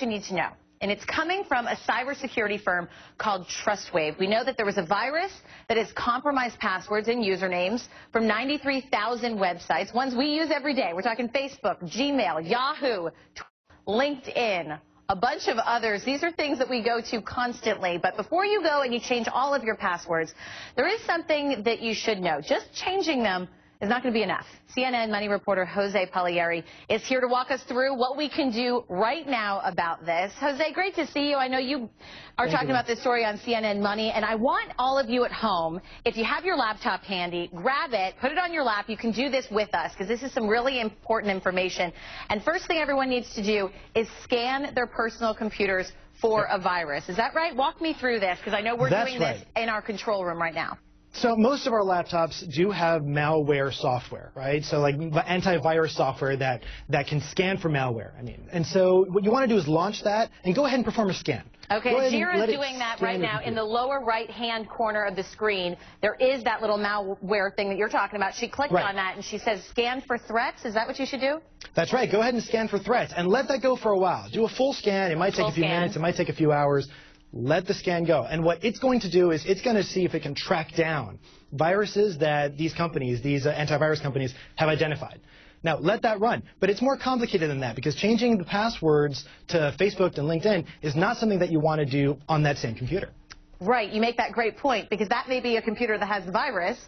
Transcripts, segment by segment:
you need to know. And it's coming from a cybersecurity firm called Trustwave. We know that there was a virus that has compromised passwords and usernames from 93,000 websites, ones we use every day. We're talking Facebook, Gmail, Yahoo, LinkedIn, a bunch of others. These are things that we go to constantly. But before you go and you change all of your passwords, there is something that you should know. Just changing them is not going to be enough. CNN Money reporter Jose Pagliery is here to walk us through what we can do right now about this. Jose, great to see you. I know you are Thank talking you. about this story on CNN Money, and I want all of you at home, if you have your laptop handy, grab it, put it on your lap. You can do this with us because this is some really important information. And first thing everyone needs to do is scan their personal computers for a virus. Is that right? Walk me through this because I know we're That's doing this right. in our control room right now. So most of our laptops do have malware software, right? So like antivirus software that, that can scan for malware. I mean, and so what you want to do is launch that and go ahead and perform a scan. Okay, Go ahead and Jira is doing that right now. In the lower right-hand corner of the screen, there is that little malware thing that you're talking about. She clicked Right. on that and she says, scan for threats. Is that what you should do? That's right. Go ahead and scan for threats and let that go for a while. Do a full scan. It might take Full a few scan. minutes. It might take a few hours. Let the scan go. And what it's going to do is it's going to see if it can track down viruses that these companies, these uh, antivirus companies, have identified. Now, let that run. But it's more complicated than that because changing the passwords to Facebook and LinkedIn is not something that you want to do on that same computer. Right, you make that great point because that may be a computer that has the virus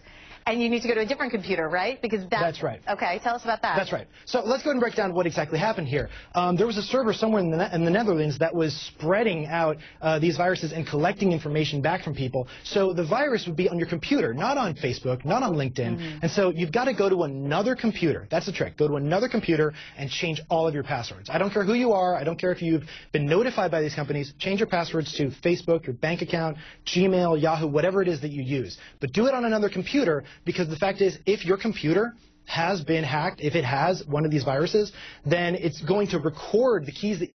and you need to go to a different computer, right? Because that's, That's right. Okay, tell us about that. That's right. So let's go ahead and break down what exactly happened here. Um, there was a server somewhere in the, in the Netherlands that was spreading out uh, these viruses and collecting information back from people. So the virus would be on your computer, not on Facebook, not on LinkedIn. And so you've got to go to another computer. That's the trick. Go to another computer and change all of your passwords. I don't care who you are. I don't care if you've been notified by these companies. Change your passwords to Facebook, your bank account, Gmail, Yahoo, whatever it is that you use. But do it on another computer because the fact is, if your computer has been hacked, if it has one of these viruses, then it's going to record the keys that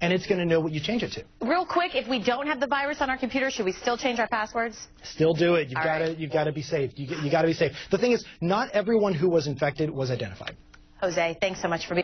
and it's going to know what you change it to. Real quick, if we don't have the virus on our computer, should we still change our passwords? Still do it. You've got to right. you've got to be safe. You, you got to be safe. The thing is, not everyone who was infected was identified. Jose, thanks so much for being